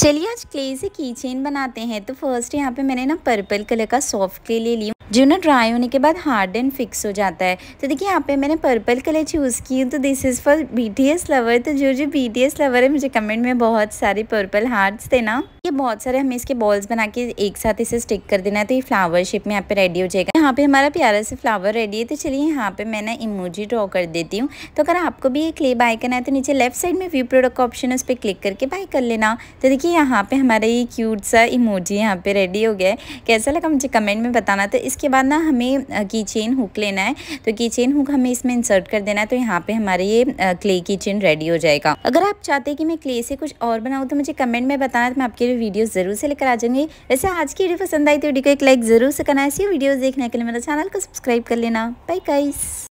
चलिए आज क्ले से की चेन बनाते हैं। तो फ़र्स्ट यहाँ पे मैंने ना पर्पल कलर का सॉफ्ट क्ले ले ली जो ना ड्राई होने के बाद हार्ड एंड फिक्स हो जाता है। तो देखिए यहाँ पे मैंने पर्पल कलर चूज़ की तो this is for BTS lover तो जो जो बीटीएस लवर है, मुझे कमेंट में बहुत सारे पर्पल हार्ट्स थे ना। ये बहुत सारे हमें इसके बॉल्स बना के एक साथ इसे स्टिक कर देना है तो ये फ्लावर शेप में यहाँ पे रेडी हो जाएगा। यहाँ पे हमारा प्यारा से फ्लावर रेडी है तो चलिए यहाँ पे मैं ना इमोजी ड्रॉ कर देती हूँ। तो अगर आपको भी ये क्ले बाय करना है तो नीचे लेफ़्ट साइड में व्यू प्रोडक्ट का ऑप्शन है, उस पर क्लिक करके बाय कर लेना। तो देखिए यहाँ पे हमारा ये क्यूट सा इमोजी यहाँ पे रेडी हो गया है। कैसा लगा मुझे कमेंट में बताना। तो इसके बाद ना हमें की चेन हुक लेना है। तो की चेन हुक हमें इसमें इंसर्ट कर देना है तो यहाँ पे हमारे ये क्ले की चेन रेडी हो जाएगा। अगर आप चाहते कि मैं क्ले से कुछ और बनाऊँ तो मुझे कमेंट में बताना तो मैं आपके लिए वीडियो ज़रूर से लेकर आ जाऊँगी। वैसे आज की वीडियो पसंद आई तो वीडियो को एक लाइक ज़रूर से करना ऐसी वीडियो देखने के लिए मेरा चैनल को सब्सक्राइब कर लेना। By guys